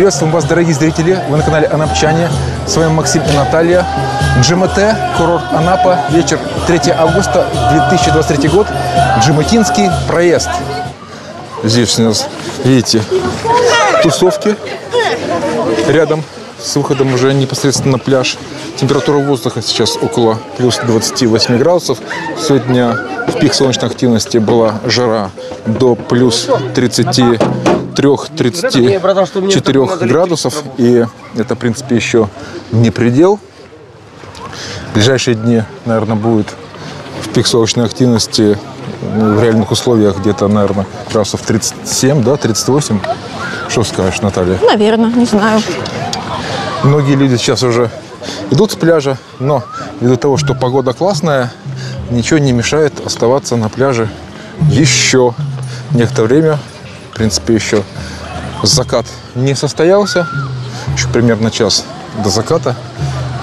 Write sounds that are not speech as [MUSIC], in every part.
Приветствуем вас, дорогие зрители! Вы на канале Анапчане. С вами Максим и Наталья. ГМТ, курорт Анапа, вечер 3 августа 2023 год. Джиматинский проезд. Здесь у нас, видите, тусовки рядом с выходом уже непосредственно на пляж. Температура воздуха сейчас около плюс 28 градусов. Сегодня в пик солнечной активности была жара до плюс 33-34 градусов. И это, в принципе, еще не предел. В ближайшие дни, наверное, будет в пик солнечной активности ну, в реальных условиях где-то, наверное, градусов 37, да, 38. Что скажешь, Наталья? Наверное, не знаю. Многие люди сейчас уже идут с пляжа, но ввиду того, что погода классная, ничего не мешает оставаться на пляже еще некоторое время. Принципе, еще закат не состоялся, еще примерно час до заката,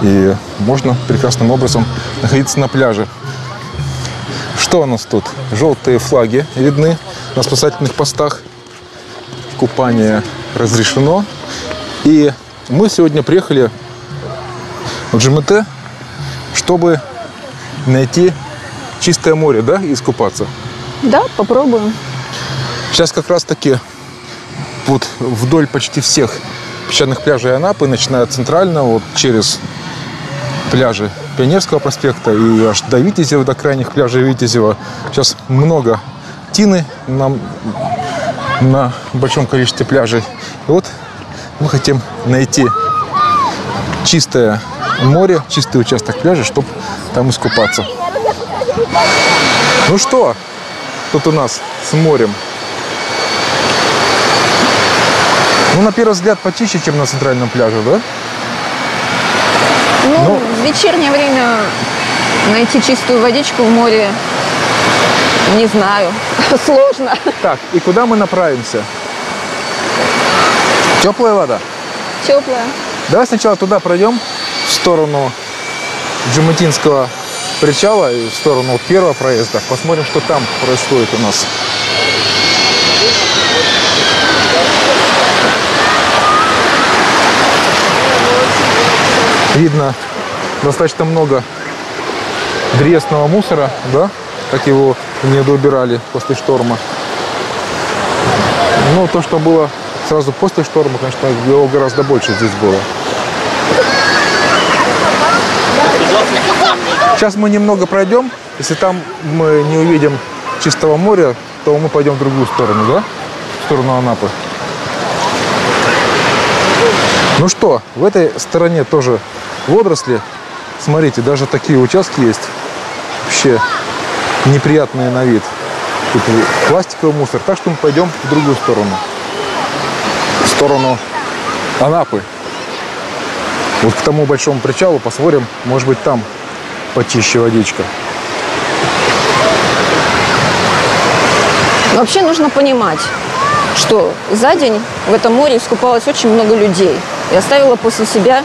и можно прекрасным образом находиться на пляже. Что у нас тут? Желтые флаги видны на спасательных постах. Купание разрешено. И мы сегодня приехали в ЖМТ, чтобы найти чистое море, да, и искупаться. Да, попробуем. Сейчас как раз таки вот вдоль почти всех песчаных пляжей Анапы, начиная от центрального, вот через пляжи Пионерского проспекта и аж до Витязева, до крайних пляжей Витязева. Сейчас много тины нам на большом количестве пляжей. И вот мы хотим найти чистое море, чистый участок пляжа, чтобы там искупаться. Ну что, тут у нас с морем. Ну, на первый взгляд, почище, чем на центральном пляже, да? Ну, Ну. в вечернее время найти чистую водичку в море, не знаю, [LAUGHS] сложно. Так, и куда мы направимся? Теплая вода. Теплая. Давай сначала туда пройдем, в сторону Джаматинского причала и в сторону первого проезда. Посмотрим, что там происходит у нас. Видно достаточно много древесного мусора, да? Как его не доубирали после шторма. Ну, то, что было сразу после шторма, конечно, его гораздо больше здесь было. Сейчас мы немного пройдем. Если там мы не увидим чистого моря, то мы пойдем в другую сторону, да? В сторону Анапы. Ну что, в этой стороне тоже водоросли. Смотрите, даже такие участки есть. Вообще неприятные на вид. Тут пластиковый мусор. Так что мы пойдем в другую сторону. В сторону Анапы. Вот к тому большому причалу посмотрим. Может быть, там почище водичка. Вообще нужно понимать, что за день в этом море искупалось очень много людей и оставило после себя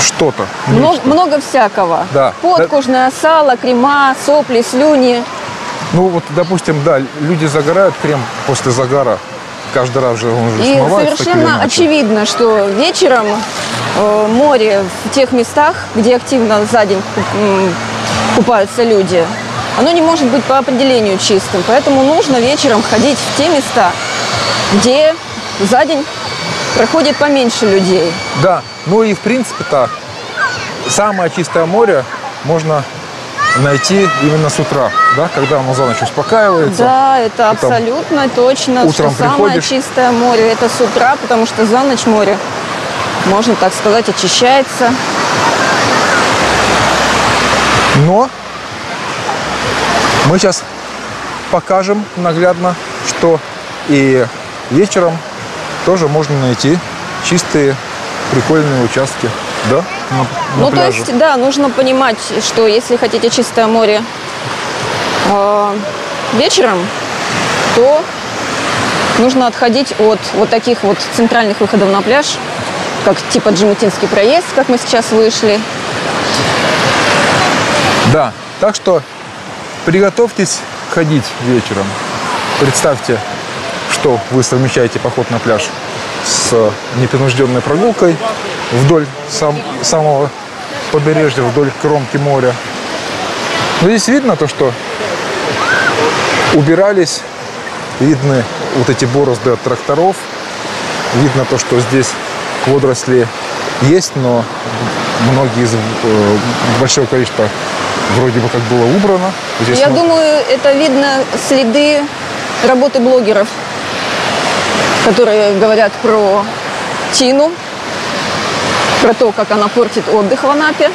Что-то. много, много всякого. Да. Подкожное сало, крема, сопли, слюни. Ну вот, допустим, да, люди загорают крем после загара. Каждый раз же он же И смывается. совершенно очевидно, что вечером э, море в тех местах, где активно за день купаются люди, оно не может быть по определению чистым. Поэтому нужно вечером ходить в те места, где за день проходит поменьше людей. Да, ну и в принципе-то самое чистое море можно найти именно с утра, да, когда оно за ночь успокаивается. Да, это абсолютно точно, утром что самое приходишь. чистое море это с утра, потому что за ночь море, можно так сказать, очищается. Но мы сейчас покажем наглядно, что и вечером тоже можно найти чистые, прикольные участки, да, на, на ну, то есть, да, нужно понимать, что если хотите чистое море э, вечером, то нужно отходить от вот таких вот центральных выходов на пляж, как типа Джимутинский проезд, как мы сейчас вышли. Да, так что приготовьтесь ходить вечером. Представьте, что вы совмещаете поход на пляж с непринужденной прогулкой вдоль сам, самого побережья, вдоль кромки моря. Но здесь видно то, что убирались, видны вот эти борозды от тракторов, видно то, что здесь водоросли есть, но многие из э, большое количество вроде бы как было убрано. Здесь Я мы- думаю, это видно следы работы блогеров, которые говорят про Тину, про то, как она портит отдых в Анапе.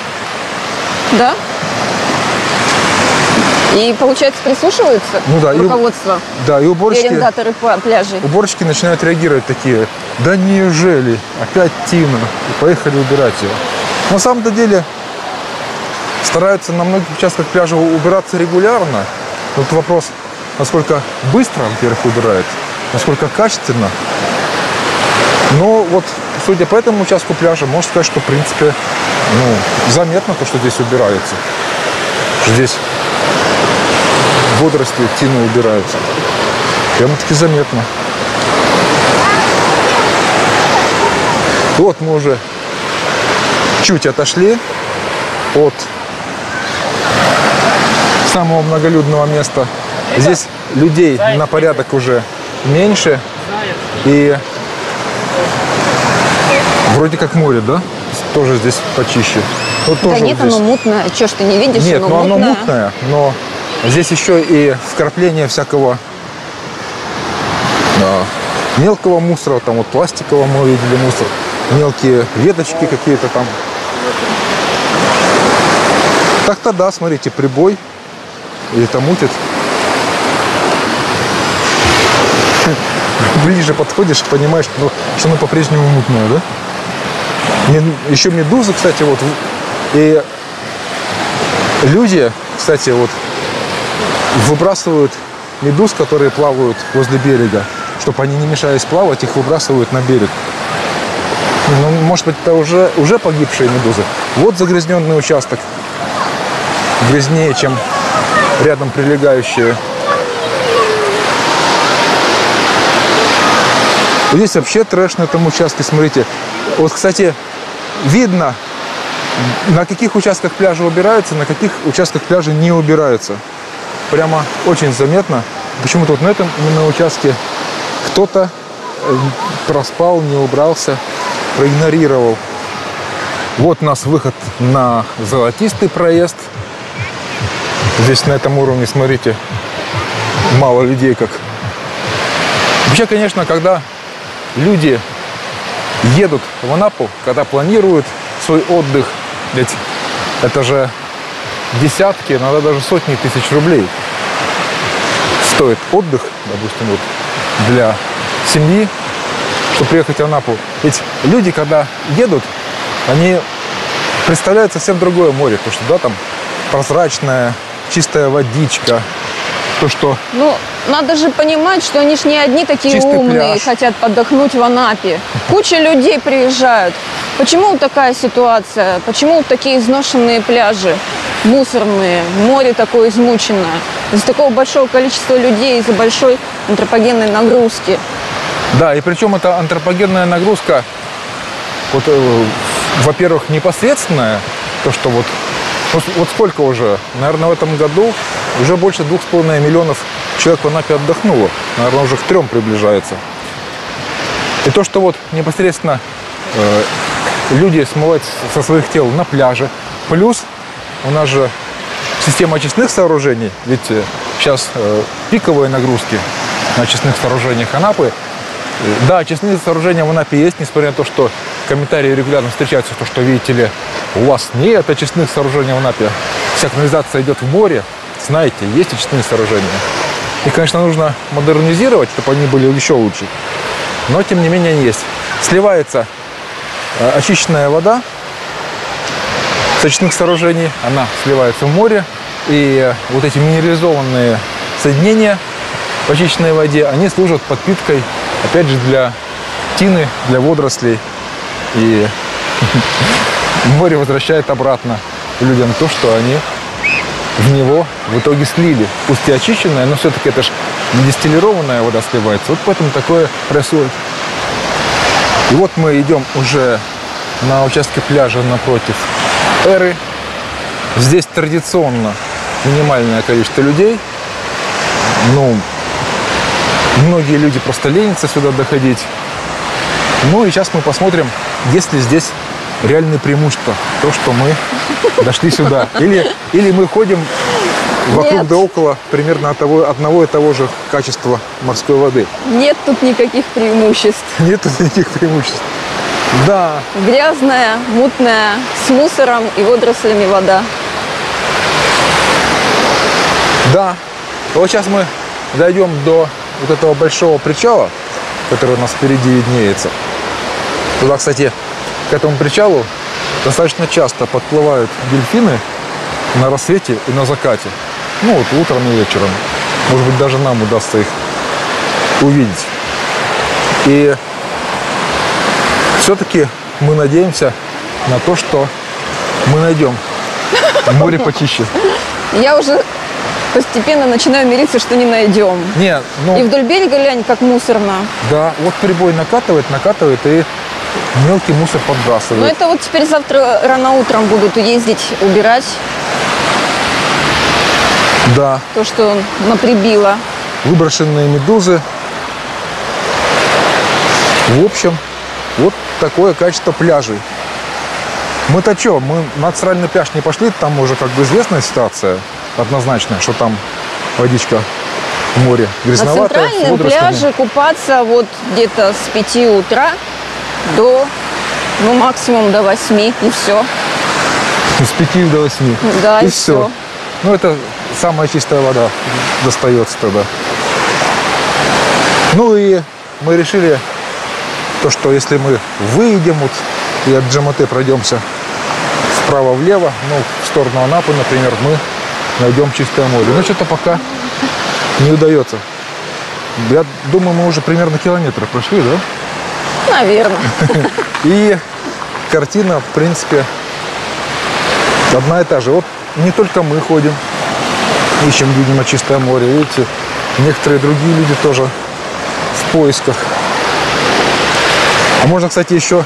Да? И, получается, прислушиваются Ну да, и- руководство Да, и и уборщики, арендаторы пла- пляжей. уборщики начинают реагировать такие, да неужели, опять Тина, и поехали убирать ее. На самом-то деле стараются на многих участках пляжа убираться регулярно. Тут вопрос, насколько быстро, во-первых, убирают, насколько качественно. Но вот, судя по этому участку пляжа, можно сказать, что, в принципе, ну, заметно то, что здесь убираются. Что здесь водоросли, тины убираются. Прямо-таки заметно. Вот мы уже чуть отошли от самого многолюдного места. Здесь людей на порядок уже меньше. И вроде как море, да? Тоже здесь почище. Вот Да тоже нет, вот здесь. оно мутное. Че ж ты не видишь? Нет, оно ну оно мутное. мутное, но здесь еще и вкрапление всякого а, мелкого мусора, там вот пластикового мы видели мусор, мелкие веточки какие-то там. Так-то да, смотрите, прибой, и это мутит. Ближе подходишь, понимаешь, ну, что оно по-прежнему мутное, да? Еще медузы, кстати, вот. И люди, кстати, вот выбрасывают медуз, которые плавают возле берега, чтобы они не мешались плавать, их выбрасывают на берег. Ну, может быть, это уже, уже погибшие медузы. Вот загрязненный участок. Грязнее, чем рядом прилегающие. Здесь вообще трэш на этом участке, смотрите. Вот, кстати, видно, на каких участках пляжа убираются, на каких участках пляжа не убираются. Прямо очень заметно. Почему-то вот на этом именно участке кто-то э, проспал, не убрался, проигнорировал. Вот у нас выход на золотистый проезд. Здесь на этом уровне, смотрите, мало людей как. Вообще, конечно, когда люди едут в Анапу, когда планируют свой отдых, ведь это же десятки, иногда даже сотни тысяч рублей стоит отдых, допустим, вот для семьи, чтобы приехать в Анапу. Ведь люди, когда едут, они представляют совсем другое море, то что да, там прозрачная, чистая водичка, то, что Ну, надо же понимать, что они ж не одни такие Чистый умные, пляж. хотят отдохнуть в Анапе. Куча людей приезжают. Почему такая ситуация? Почему такие изношенные пляжи, мусорные, море такое измученное? Из-за такого большого количества людей, из-за большой антропогенной нагрузки. Да, и причем это антропогенная нагрузка, вот, э, во-первых, непосредственная, то, что вот, вот сколько уже, наверное, в этом году уже больше двух с половиной миллионов человек в Анапе отдохнуло, наверное, уже к трем приближается. И то, что вот непосредственно э, люди смывают со своих тел на пляже, плюс у нас же система очистных сооружений, ведь сейчас пиковые нагрузки на очистных сооружениях Анапы, Э, Да, очистные сооружения в Анапе есть, несмотря на то, что комментарии регулярно встречаются, то, что, видите ли, у вас нет очистных сооружений в Анапе. Вся канализация идет в море. Знаете, есть очистные сооружения. Их, конечно, нужно модернизировать, чтобы они были еще лучше. Но, тем не менее, есть. Сливается э, очищенная вода с очистных сооружений, она сливается в море, и э, вот эти минерализованные соединения в очищенной воде, они служат подпиткой, опять же, для тины, для водорослей. И [LAUGHS] море возвращает обратно людям то, что они в него в итоге слили. Пусть и очищенная, но все-таки это же не дистиллированная вода сливается. Вот поэтому такое происходит. И вот мы идем уже на участке пляжа напротив Эры. Здесь традиционно минимальное количество людей. Ну, многие люди просто ленятся сюда доходить. Ну и сейчас мы посмотрим, есть ли здесь реальные преимущества. То, что мы дошли сюда. Или, или мы ходим вокруг Нет. да около примерно от того, одного и того же качества морской воды. Нет тут никаких преимуществ. Нет тут никаких преимуществ. Да, Грязная, мутная, с мусором и водорослями вода. Да. Вот сейчас мы дойдем до вот этого большого причала, который у нас впереди виднеется. Туда, кстати, к этому причалу достаточно часто подплывают дельфины на рассвете и на закате. Ну вот утром и вечером. Может быть, даже нам удастся их увидеть. И все-таки мы надеемся на то, что мы найдем море почище. Я уже постепенно начинаю мириться, что не найдем. Нет, ну... И вдоль берега, глянь, как мусорно. Да, вот прибой накатывает, накатывает и мелкий мусор Но подбрасывает. это вот теперь завтра рано утром будут ездить, убирать Да, то, что наприбило. выброшенные медузы. В общем, вот такое качество пляжей. Мы-то что, мы на центральный пляж не пошли, там уже как бы известная ситуация однозначная, что там водичка в море На грязноватая, с центральном пляже купаться вот где-то с 5 утра до, ну, максимум до 8 и все. С 5 до 8. Да, и и все. всё. Ну, это самая чистая вода достается тогда. Ну и мы решили, то, что если мы выйдем вот и от Джаматы пройдемся вправо-влево, ну, в сторону Анапы, например, мы найдем чистое море. Но что-то пока не удается. Я думаю, мы уже примерно километр прошли, да? Наверное. И картина, в принципе, одна и та же. Вот не только мы ходим, ищем, видимо, чистое море. Видите, некоторые другие люди тоже в поисках. А можно, кстати, еще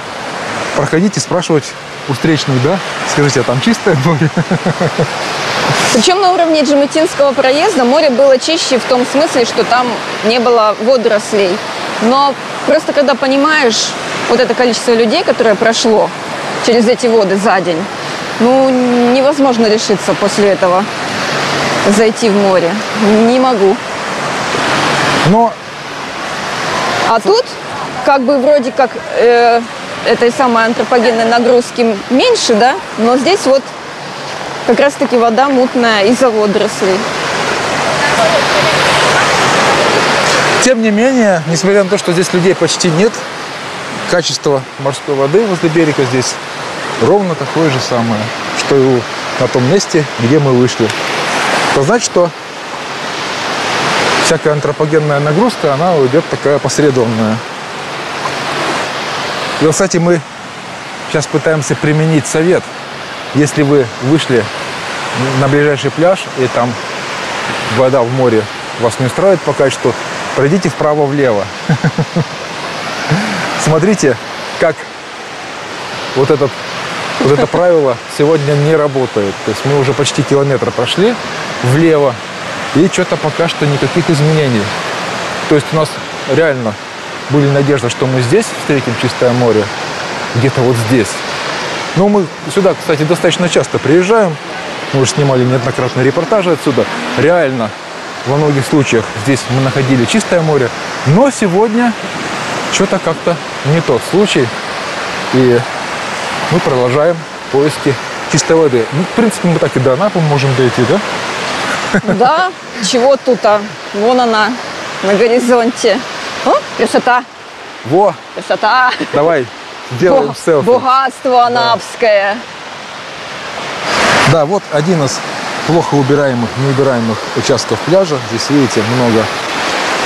проходить и спрашивать у встречных, да? Скажите, а там чистое море? Причем на уровне Джаматинского проезда море было чище в том смысле, что там не было водорослей. Но просто когда понимаешь вот это количество людей, которое прошло через эти воды за день, ну, невозможно решиться после этого зайти в море. Не могу. Но А тут как бы вроде как э, этой самой антропогенной нагрузки меньше, да? Но здесь вот как раз-таки вода мутная из-за водорослей. Тем не менее, несмотря на то, что здесь людей почти нет, качество морской воды возле берега здесь ровно такое же самое, что и на том месте, где мы вышли. Это значит, что всякая антропогенная нагрузка, она уйдет такая посредованная. И, кстати, мы сейчас пытаемся применить совет. Если вы вышли на ближайший пляж, и там вода в море вас не устраивает по качеству, пройдите вправо-влево. Смотрите, как вот, этот, вот это правило сегодня не работает. То есть мы уже почти километр прошли влево, и что-то пока что никаких изменений. То есть у нас реально были надежды, что мы здесь встретим чистое море, где-то вот здесь. Но мы сюда, кстати, достаточно часто приезжаем. Мы уже снимали неоднократно репортажи отсюда. Реально, во многих случаях здесь мы находили чистое море. Но сегодня что-то как-то не тот случай. И мы продолжаем поиски чистой воды. Ну, в принципе, мы так и до Анапы можем дойти, да? Да, чего тут, а? Вон она, на горизонте. О, красота, Во, красота. давай, сделаем Бо- селфи. Богатство анапское. Да, вот один из плохо убираемых, неубираемых участков пляжа. Здесь, видите, много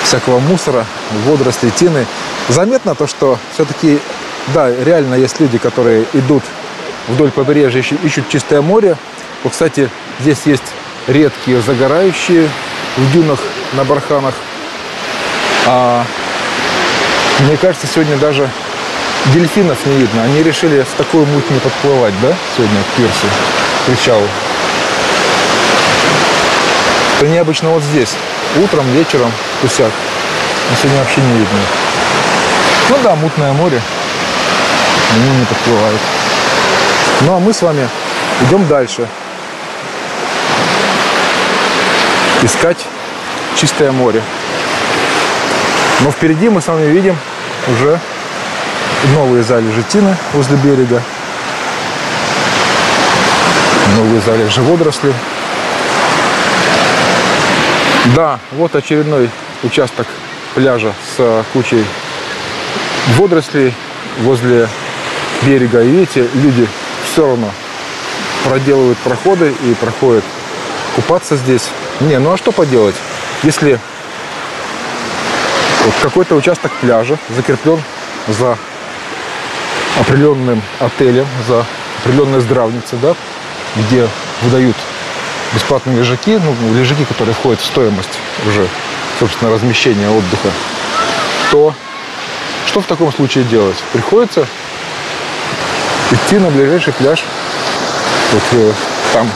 всякого мусора, водорослей, тины. Заметно то, что все-таки, да, реально есть люди, которые идут вдоль побережья, ищут, ищут чистое море. Вот, кстати, здесь есть редкие загорающие в дюнах на барханах. А мне кажется, сегодня даже дельфинов не видно. Они решили в такую муть не подплывать, да, сегодня к пирсу, к причалу. Они обычно вот здесь, утром, вечером, тусят. Но сегодня вообще не видно. Ну да, мутное море. Они не подплывают. Ну а мы с вами идем дальше. Искать чистое море. Но впереди мы с вами видим уже новые залежи тины возле берега. Новые залежи водорослей. Да, вот очередной участок пляжа с кучей водорослей возле берега. И видите, люди все равно проделывают проходы и проходят купаться здесь. Не, ну а что поделать, если вот какой-то участок пляжа закреплен за определенным отелем, за определенной здравницей, да, где выдают бесплатные лежаки, ну, лежаки, которые входят в стоимость уже, собственно, размещения отдыха, то что в таком случае делать? Приходится идти на ближайший пляж, вот э, там,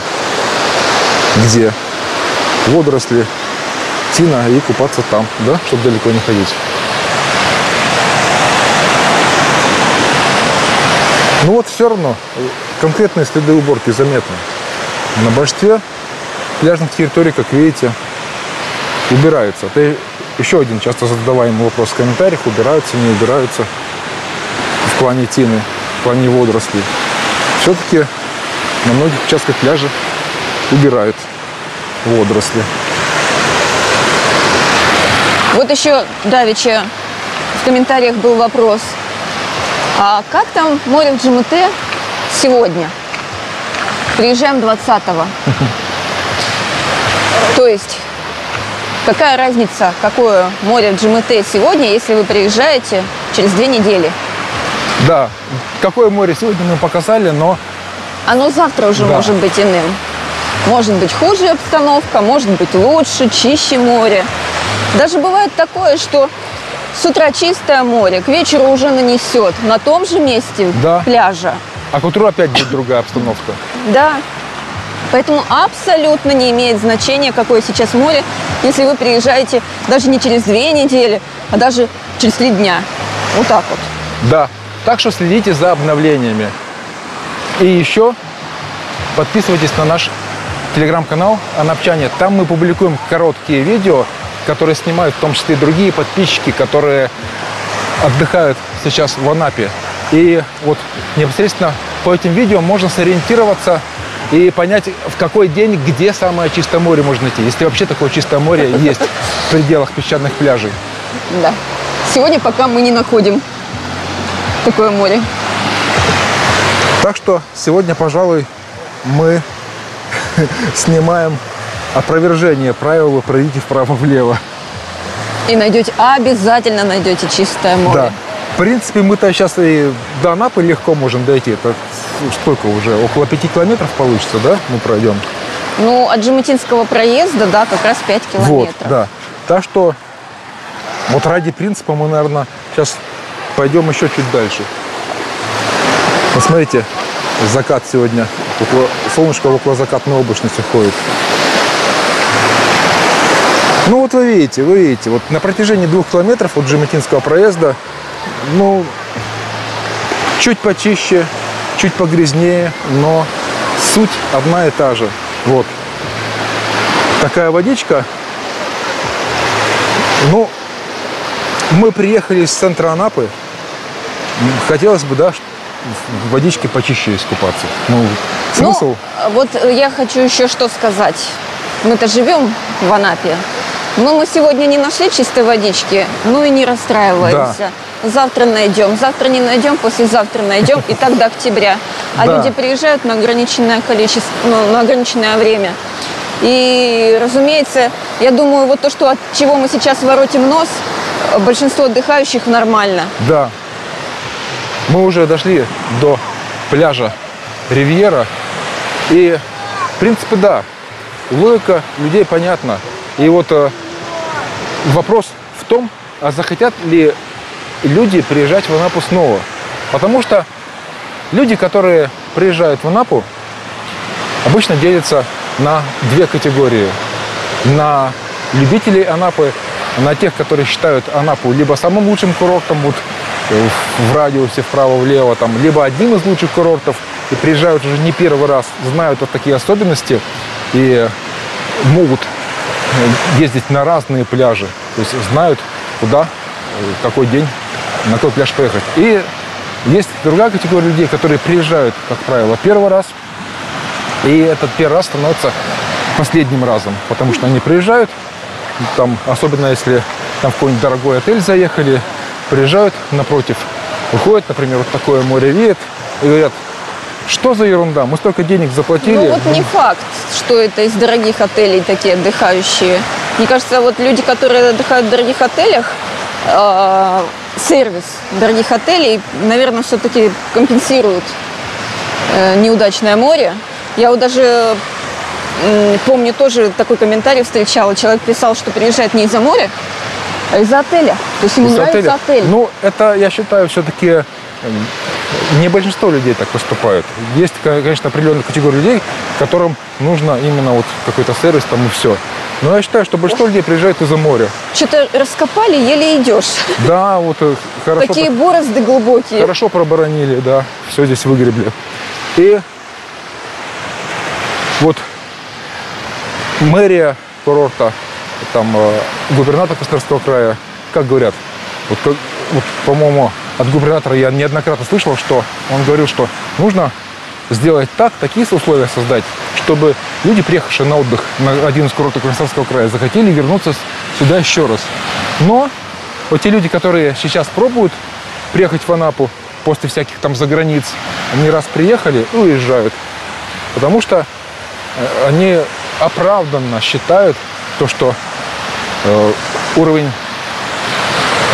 где водоросли, тина, и купаться там, да, чтобы далеко не ходить. Ну вот все равно конкретные следы уборки заметны. На баште пляжных территорий, как видите, убираются. Это еще один часто задаваемый вопрос в комментариях. Убираются, не убираются в плане тины, в плане водорослей. Все-таки на многих участках пляжа убирают водоросли. Вот еще, Давича, в комментариях был вопрос. А как там море в ГМТ сегодня? Приезжаем 20-го. [LAUGHS] То есть, какая разница, какое море в ГМТ сегодня, если вы приезжаете через две недели? Да, какое море сегодня мы показали, но Оно завтра уже Да. может быть иным. Может быть хуже обстановка, может быть лучше, чище море. Даже бывает такое, что с утра чистое море, к вечеру уже нанесет на том же месте Да. пляжа. а к утру опять будет другая обстановка. Да. Поэтому абсолютно не имеет значения, какое сейчас море, если вы приезжаете даже не через две недели, а даже через три дня. Вот так вот. Да, так что следите за обновлениями. И еще подписывайтесь на наш телеграм-канал «Анапчане». Там мы публикуем короткие видео, которые снимают в том числе и другие подписчики, которые отдыхают сейчас в Анапе. И вот непосредственно по этим видео можно сориентироваться и понять, в какой день, где самое чистое море можно найти. Если вообще такое чистое море есть в пределах песчаных пляжей. Да. Сегодня пока мы не находим такое море. Так что сегодня, пожалуй, мы [LAUGHS] снимаем опровержение правила «пройдите вправо-влево». И найдете, обязательно найдете чистое море. Да. В принципе, мы-то сейчас и до Анапы легко можем дойти. Это сколько уже? Около пяти километров получится, да? Мы пройдем. Ну, от Жемутинского проезда, да, как раз 5 Вот, километров. да. Так что вот ради принципа мы, наверное, сейчас пойдем еще чуть дальше. Посмотрите, закат сегодня. Около, солнышко около закатной облачности ходит. Ну вот вы видите, вы видите, вот на протяжении двух километров от Джематинского проезда, ну, чуть почище, чуть погрязнее, но суть одна и та же. Вот. Такая водичка. Ну, мы приехали из центра Анапы. Хотелось бы, да, в водичке почище искупаться. Ну, смысл? Ну, вот э, я хочу еще что сказать. Мы-то живем в Анапе. Но мы сегодня не нашли чистой водички, ну и не расстраиваемся. Завтра найдем, завтра не найдем, послезавтра найдем, и так до октября. А Да. люди приезжают на ограниченное количество, ну, на ограниченное время. И, разумеется, я думаю, вот то, что от чего мы сейчас воротим нос, большинство отдыхающих нормально. Да. Мы уже дошли до пляжа Ривьера. И, в принципе, да, логика людей понятна. И вот э, вопрос в том, а захотят ли люди приезжать в Анапу снова. Потому что люди, которые приезжают в Анапу, обычно делятся на две категории. На любителей Анапы, на тех, которые считают Анапу либо самым лучшим курортом вот, э, в радиусе вправо-влево, там, либо одним из лучших курортов, и приезжают уже не первый раз, знают вот такие особенности и могут э, ездить на разные пляжи, то есть знают, куда, в какой день, на какой пляж поехать. И есть другая категория людей, которые приезжают, как правило, первый раз, и этот первый раз становится последним разом, потому что они приезжают, там, особенно если там в какой-нибудь дорогой отель заехали, приезжают напротив, выходит, например, вот такое море веет, и говорят, что за ерунда, мы столько денег заплатили. Ну вот не факт, что это из дорогих отелей такие отдыхающие. Мне кажется, вот люди, которые отдыхают в дорогих отелях, э, сервис дорогих отелей, наверное, все-таки компенсируют э, неудачное море. Я вот даже помню, тоже такой комментарий встречала. Человек писал, что приезжает не из-за моря, а из-за отеля. То есть ему Из нравится отеля. отель. Ну, это, я считаю, все-таки не большинство людей так поступают. Есть, ко- конечно, определенная категория людей, которым нужно именно вот какой-то сервис там и все. Но я считаю, что большинство людей приезжают из-за моря. Что-то раскопали, еле идешь. Да, вот э, хорошо, Такие так- борозды глубокие. хорошо проборонили, да, все здесь выгребли. И вот мэрия курорта, там э, губернатор Краснодарского края, как говорят, вот, вот, по-моему, от губернатора я неоднократно слышал, что он говорил, что нужно сделать так, такие условия создать, чтобы люди, приехавшие на отдых на один из курортов Краснодарского края, захотели вернуться сюда еще раз. Но вот те люди, которые сейчас пробуют приехать в Анапу после всяких там заграниц, они раз приехали и уезжают. Потому что э, они оправданно считают то, что э, уровень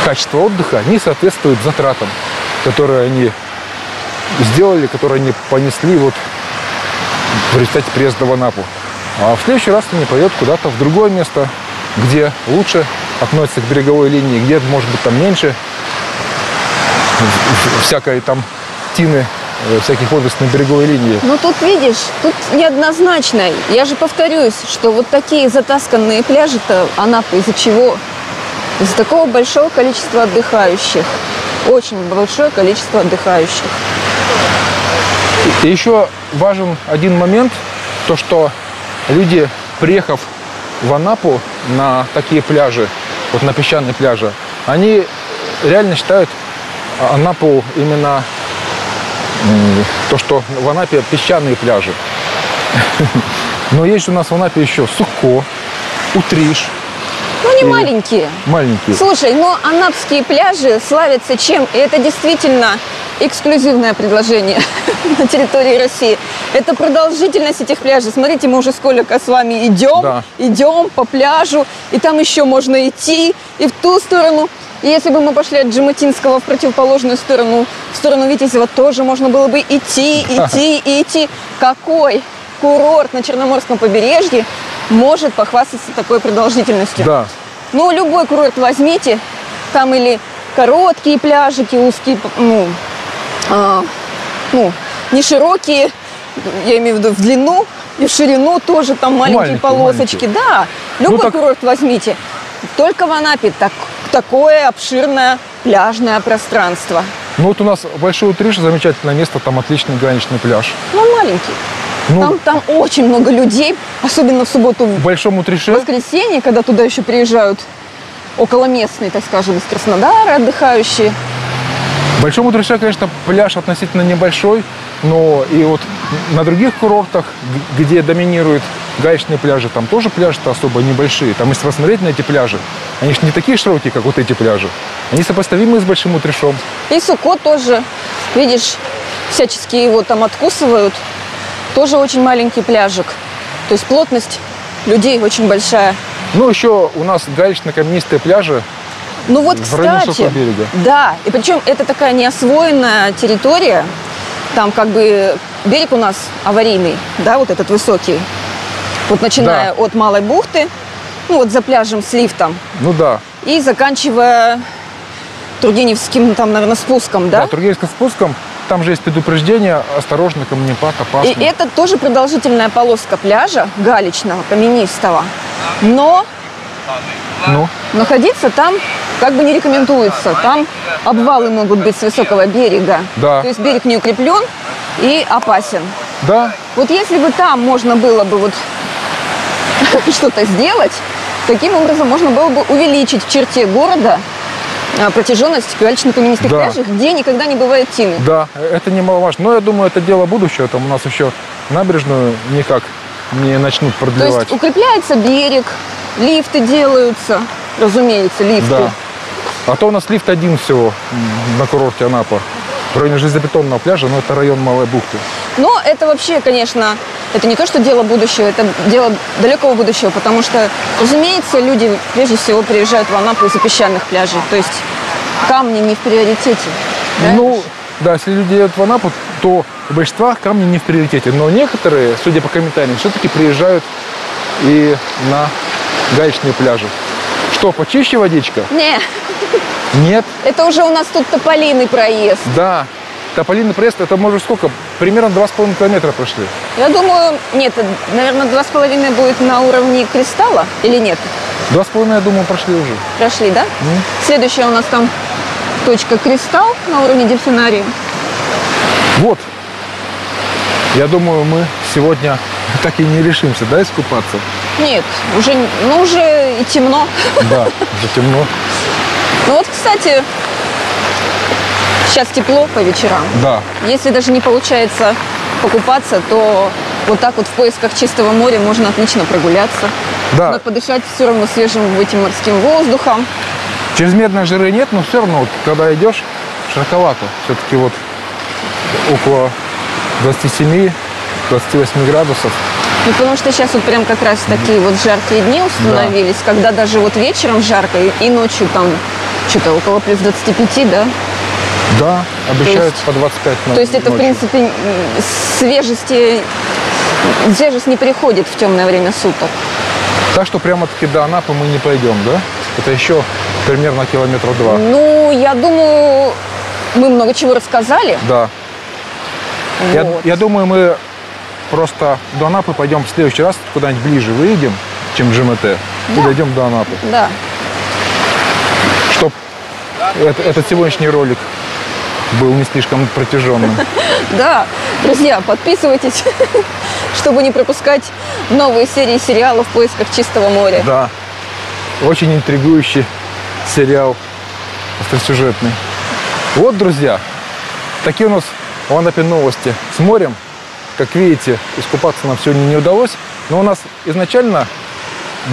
качества отдыха не соответствует затратам, которые они сделали, которые они понесли вот в результате приезда в Анапу. А в следующий раз они поедут куда-то в другое место, где лучше относятся к береговой линии, где, может быть, там меньше всякой там тины, э, всяких водорослей на береговой линии. Ну тут видишь, тут неоднозначно. Я же повторюсь, что вот такие затасканные пляжи-то Анапы из-за чего? Из-за такого большого количества отдыхающих. Очень большое количество отдыхающих. И еще важен один момент, то что люди, приехав в Анапу на такие пляжи, вот на песчаные пляжи, они реально считают Анапу именно то, что в Анапе песчаные пляжи. [LAUGHS] Но есть у нас в Анапе еще Сухо, Утриш, Ну, не И- маленькие. маленькие. Слушай, но анапские пляжи славятся чем? И это действительно эксклюзивное предложение [LAUGHS] на территории России. Это продолжительность этих пляжей. Смотрите, мы уже сколько с вами идем, Да. идем по пляжу, и там еще можно идти и в ту сторону. И если бы мы пошли от Джематинского в противоположную сторону, в сторону Витязева, тоже можно было бы идти, [LAUGHS] идти и идти. Какой курорт на Черноморском побережье может похвастаться такой продолжительностью? Да. Ну, любой курорт возьмите, там или короткие пляжики, узкие, ну, а, ну, не широкие, я имею в виду в длину и в ширину тоже там маленькие, Маленькие, полосочки. Да, любой Ну, так- курорт возьмите. Только в Анапе так, такое обширное пляжное пространство. Ну вот у нас Большой Утриш, замечательное место, там отличный граничный пляж. Ну, маленький. Ну, Там, там очень много людей, особенно в субботу, в Большом Утрише воскресенье, когда туда еще приезжают околоместные, так скажем, из Краснодара отдыхающие. В Большом Утрише, конечно, пляж относительно небольшой, но и вот на других курортах, где доминируют гаечные пляжи, там тоже пляжи-то особо небольшие. Там, если посмотреть на эти пляжи, они же не такие широкие, как вот эти пляжи. Они сопоставимы с Большим Утришом. И Сукот тоже, видишь, всячески его там откусывают. Тоже очень маленький пляжик. То есть плотность людей очень большая. Ну, еще у нас гаечно-каменистые пляжи. Ну вот, кстати, берега. да, и причем это такая неосвоенная территория. Там как бы берег у нас аварийный, да, вот этот высокий. Вот начиная от Малой бухты, ну вот за пляжем с лифтом, Ну да. и заканчивая Тургеневским, там, наверное, спуском, Да, да? Тургеневским спуском, там же есть предупреждение, осторожно, камнепад, опасно. И это тоже продолжительная полоска пляжа, галечного, каменистого. Но Ну, находиться там как бы не рекомендуется. Там обвалы могут быть с высокого берега. Да. То есть берег не укреплен и опасен. да, Вот если бы там можно было бы вот [LAUGHS] что-то сделать, таким образом можно было бы увеличить в черте города а, протяженность галечно-каменистых Да. пляжей, где никогда не бывает тины. да, это немаловажно. Но я думаю, это дело будущего. Там у нас еще набережную никак не начнут То продлевать. есть укрепляется берег, лифты делаются, разумеется, лифты. Да. А то у нас лифт один всего на курорте Анапа. В районе железобетонного пляжа, но это район Малой бухты. Но это вообще, конечно, это не то, что дело будущего, это дело далекого будущего, потому что, разумеется, люди прежде всего приезжают в Анапу из-за песчаных пляжей. То есть камни не в приоритете. правильно Ну, да, если люди едут в Анапу, то в большинствах камни не в приоритете. Но некоторые, судя по комментариям, все-таки приезжают и на гаечные пляжи. Что, почище водичка? Не, Нет. это уже у нас тут тополиный проезд. Да. Тополиный проезд, это может сколько? Примерно 2,5 километра прошли. Я думаю, нет, наверное, два с половиной будет на уровне кристалла или нет? Два с половиной, я думаю, прошли уже. Прошли, да? Следующая у нас там точка кристалл на уровне дельфинария. Вот. Я думаю, мы сегодня [LAUGHS] так и не решимся, да, искупаться? Нет, уже, ну, уже и темно. Да, [LAUGHS] уже темно. Ну вот, кстати, сейчас тепло по вечерам. Да. Если даже не получается покупаться, то вот так вот в поисках чистого моря можно отлично прогуляться. Да. Надо подышать все равно свежим этим морским воздухом. Чрезмерной жиры нет, но все равно, вот, когда идешь, широковато. Все-таки вот около 27-28 градусов. Ну, потому что сейчас вот прям как раз такие вот жаркие дни установились, когда даже вот вечером жарко и, и ночью там что-то около плюс 25, да? Да, обещают по 25 на То есть это, в ночью. принципе, м, свежести, свежесть не приходит в темное время суток. Так что прямо-таки до Анапы мы не пойдем, да? Это еще примерно километра два. Ну, я думаю, мы много чего рассказали. Да. Я, Вот. я думаю, мы просто до Анапы пойдем в следующий раз куда-нибудь ближе выйдем, чем ЖМТ, и дойдем до Анапы. Да. Чтоб это- этот сегодняшний ролик был не слишком протяженным. [LAUGHS] Да, друзья, подписывайтесь, [LAUGHS] чтобы не пропускать новые серии сериалов в поисках чистого моря. Да. Очень интригующий сериал остросюжетный. Вот, друзья, такие у нас в Анапе новости с морем. Как видите, искупаться нам сегодня не удалось. Но у нас изначально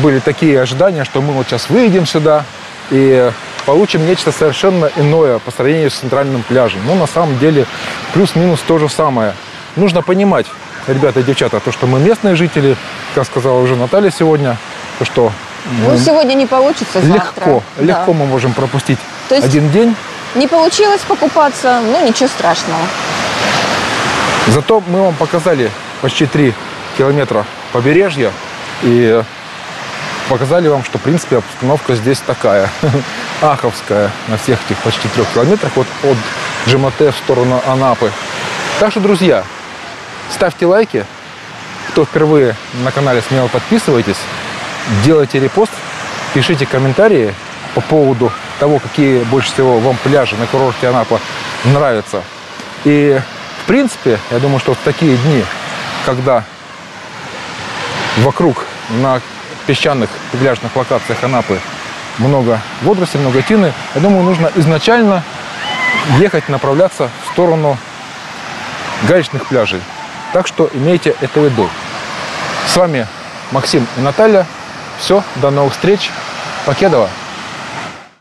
были такие ожидания, что мы вот сейчас выйдем сюда и получим нечто совершенно иное по сравнению с центральным пляжем. Но на самом деле плюс-минус то же самое. Нужно понимать, ребята и девчата, то, что мы местные жители, как сказала уже Наталья сегодня, то, что Ну, сегодня не получится, завтра. легко, Да. легко мы можем пропустить То есть- один день. Не получилось покупаться, ну ничего страшного. Зато мы вам показали почти 3 километра побережья и показали вам, что, в принципе, обстановка здесь такая, [LAUGHS] аховская, на всех этих почти трех километрах вот от Джемате в сторону Анапы. Так что, друзья, ставьте лайки. Кто впервые на канале, смело подписывайтесь, делайте репост, пишите комментарии по поводу того, какие больше всего вам пляжи на курорте Анапа нравятся. И, в принципе, я думаю, что в такие дни, когда вокруг на песчаных пляжных локациях Анапы много водорослей, много тины, я думаю, нужно изначально ехать, направляться в сторону гаечных пляжей. Так что имейте это в виду. С вами Максим и Наталья. Все, до новых встреч. Покедова.